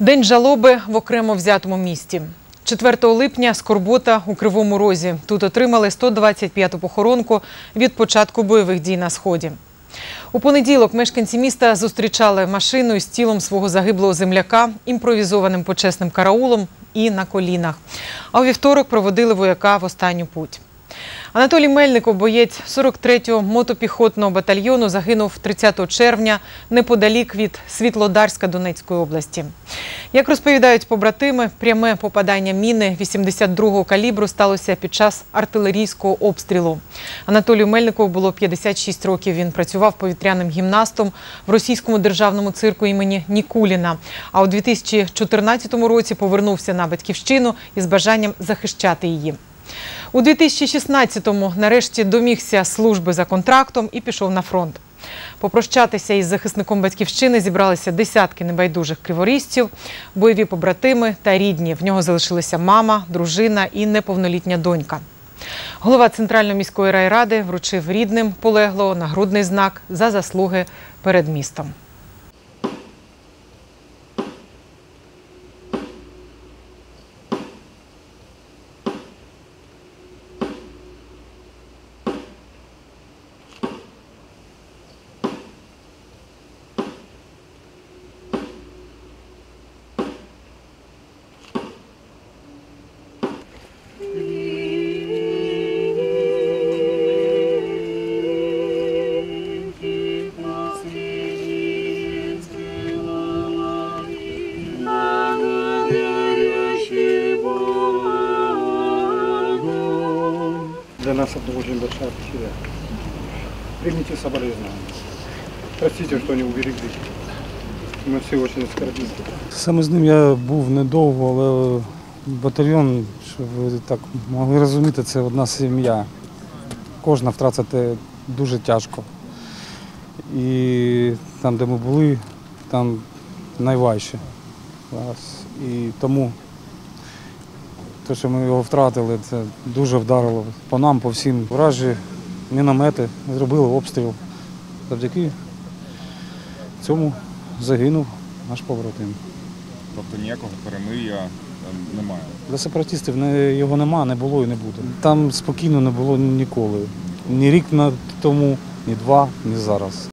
День жалоби в окремо взятому місті. 4 липня скорбота у Кривому Розі. Тут отримали 125-ту похоронку від початку бойових дій на Сході. У понеділок мешканці міста зустрічали машину із тілом свого загиблого земляка, імпровізованим почесним караулом і на колінах. А у вівторок проводили вояка в останню путь. Анатолій Мельников, боєць 43-го мотопіхотного батальйону, загинув 30 червня неподалік від Світлодарська Донецької області. Як розповідають побратими, пряме попадання міни 82-го калібру сталося під час артилерійського обстрілу. Анатолію Мельникову було 56 років. Він працював повітряним гімнастом в російському державному цирку імені Нікуліна. А у 2014 році повернувся на батьківщину із бажанням захищати її. У 2016-му нарешті домігся служби за контрактом і пішов на фронт. Попрощатися із захисником батьківщини зібралися десятки небайдужих криворізців, бойові побратими та рідні. В нього залишилися мама, дружина і неповнолітня донька. Голова Центральної міської райради вручив рідним полеглого нагрудний знак за заслуги перед містом. Для нас это очень большая потеря. Примите соболезнования. Простите, что не уберегли. Мы все очень оскорблены. Саме з ним я був недовго, але батальйон, щоб ви так могли розуміти, це одна сім'я. Кожна втрата це дуже тяжко. І там, де ми були, там найважче. Зараз. І тому те, що ми його втратили, це дуже вдарило по нам, по всім. Вражі міномети зробили обстріл. Завдяки цьому загинув наш побратим. Тобто ніякого перемир'я немає. Для сепаратистів його нема, не було і не буде. Там спокійно не було ніколи. Ні рік тому, ні два, ні зараз.